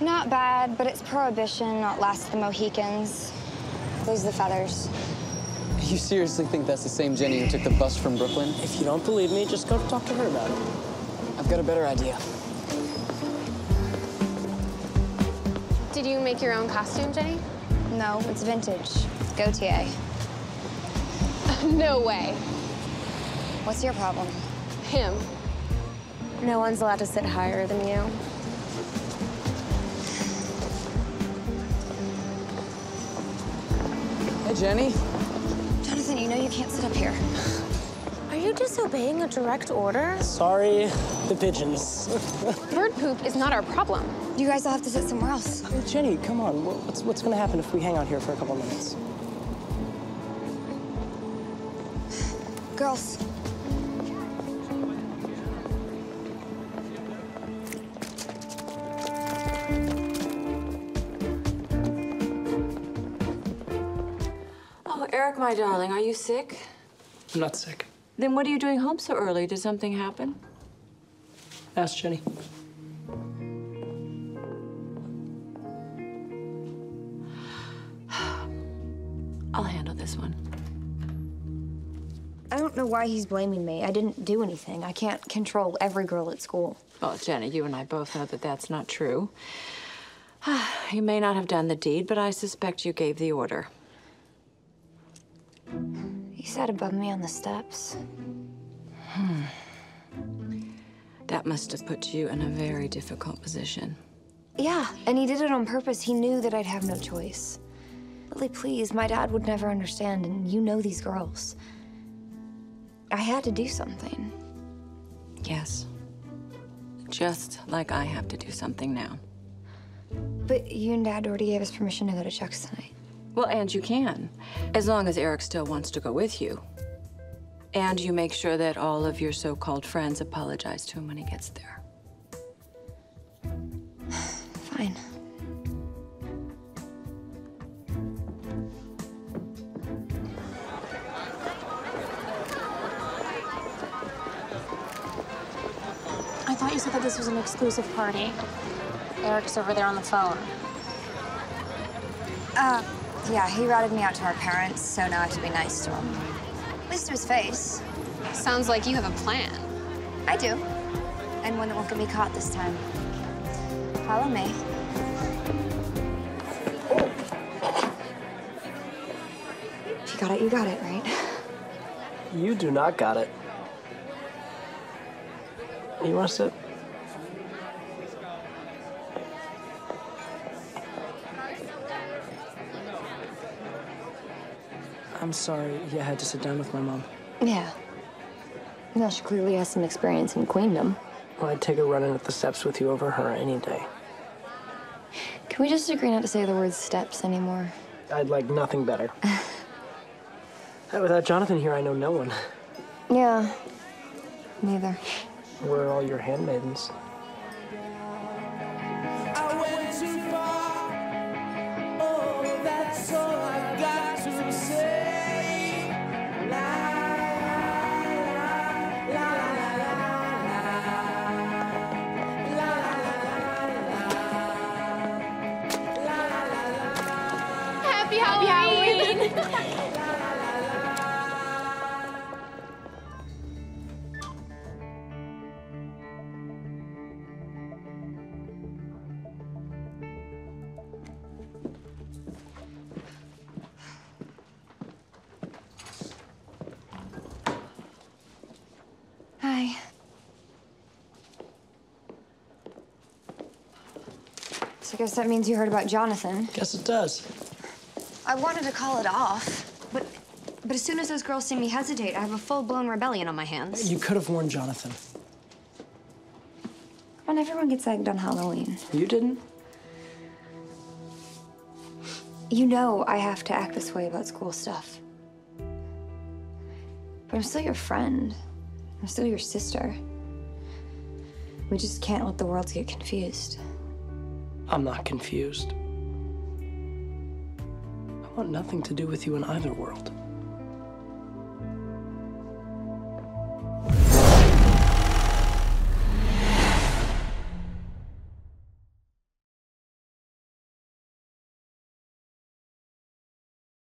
Not bad, but it's prohibition, not last of the Mohicans. Lose the feathers. You seriously think that's the same Jenny who took the bus from Brooklyn? If you don't believe me, just go talk to her about it. I've got a better idea. Did you make your own costume, Jenny? No, it's vintage. It's Gaultier. no way. What's your problem? Him. No one's allowed to sit higher than you. Jenny. Jonathan, you know you can't sit up here. Are you disobeying a direct order? Sorry, the pigeons. Bird poop is not our problem. You guys all have to sit somewhere else. Hey, Jenny, come on. What's, what's going to happen if we hang out here for a couple minutes? Girls. Eric, my darling, are you sick? I'm not sick. Then what are you doing home so early? Did something happen? Ask Jenny. I'll handle this one. I don't know why he's blaming me. I didn't do anything. I can't control every girl at school. Well, Jenny, you and I both know that that's not true. You may not have done the deed, but I suspect you gave the order. He sat above me on the steps. Hmm. That must have put you in a very difficult position. Yeah, and he did it on purpose. He knew that I'd have no choice. Lily, please, my dad would never understand, and you know these girls. I had to do something. Yes. Just like I have to do something now. But you and dad already gave us permission to go to Chuck's tonight. Well, and you can, as long as Eric still wants to go with you. And you make sure that all of your so-called friends apologize to him when he gets there. Fine. I thought you said that this was an exclusive party. Eric's over there on the phone. Uh, yeah, he routed me out to our parents, so now I have to be nice to him. At least to his face. Sounds like you have a plan. I do. And one that won't get me caught this time. Follow me. If you got it, you got it, right? You do not got it. You want to sit? I'm sorry you had to sit down with my mom. Yeah. Well, she clearly has some experience in queendom. Well, I'd take a run in at the steps with you over her any day. Can we just agree not to say the word steps anymore? I'd like nothing better. Uh, without Jonathan here, I know no one. Yeah. Neither. Where are all your handmaidens? Hi. So I guess that means you heard about Jonathan. Guess it does. I wanted to call it off, but but as soon as those girls see me hesitate, I have a full-blown rebellion on my hands. You could have warned Jonathan. Come on, everyone gets egged on Halloween. You didn't? You know I have to act this way about school stuff. But I'm still your friend. I'm still your sister. We just can't let the world get confused. I'm not confused. Want nothing to do with you in either world.